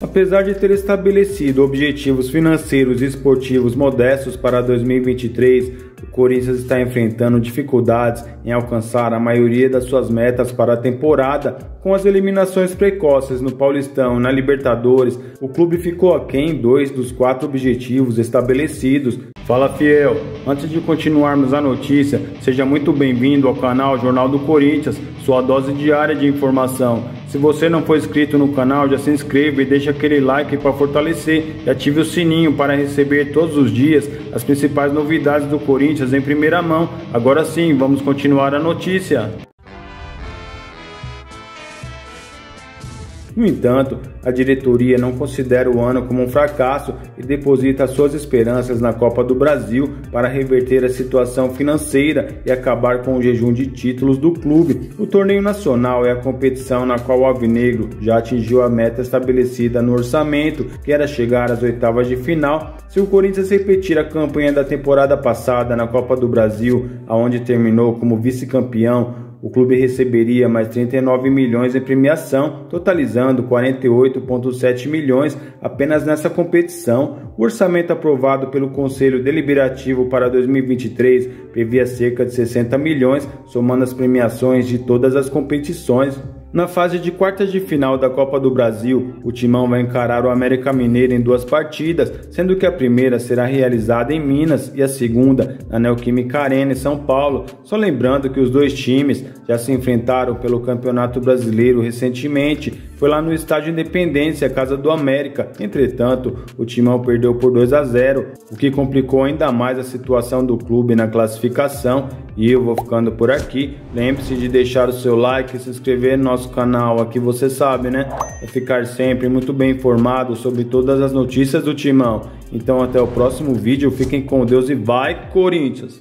Apesar de ter estabelecido objetivos financeiros e esportivos modestos para 2023, o Corinthians está enfrentando dificuldades em alcançar a maioria das suas metas para a temporada. Com as eliminações precoces no Paulistão e na Libertadores, o clube ficou aquém dois dos quatro objetivos estabelecidos. Fala fiel! Antes de continuarmos a notícia, seja muito bem-vindo ao canal Jornal do Corinthians, sua dose diária de informação. Se você não for inscrito no canal, já se inscreva e deixa aquele like para fortalecer e ative o sininho para receber todos os dias as principais novidades do Corinthians em primeira mão. Agora sim, vamos continuar a notícia. No entanto, a diretoria não considera o ano como um fracasso e deposita suas esperanças na Copa do Brasil para reverter a situação financeira e acabar com o jejum de títulos do clube. O torneio nacional é a competição na qual o Alvinegro já atingiu a meta estabelecida no orçamento, que era chegar às oitavas de final. Se o Corinthians repetir a campanha da temporada passada na Copa do Brasil, aonde terminou como vice-campeão, o clube receberia mais 39 milhões em premiação, totalizando 48,7 milhões apenas nessa competição. O orçamento aprovado pelo Conselho Deliberativo para 2023 previa cerca de 60 milhões, somando as premiações de todas as competições. Na fase de quartas de final da Copa do Brasil, o Timão vai encarar o América Mineiro em duas partidas, sendo que a primeira será realizada em Minas e a segunda na Neoquímica Arena em São Paulo. Só lembrando que os dois times já se enfrentaram pelo Campeonato Brasileiro recentemente foi lá no estádio Independência, casa do América. Entretanto, o Timão perdeu por 2 a 0, o que complicou ainda mais a situação do clube na classificação. E eu vou ficando por aqui. Lembre-se de deixar o seu like e se inscrever no nosso canal. Aqui você sabe, né? É ficar sempre muito bem informado sobre todas as notícias do Timão. Então até o próximo vídeo. Fiquem com Deus e vai Corinthians!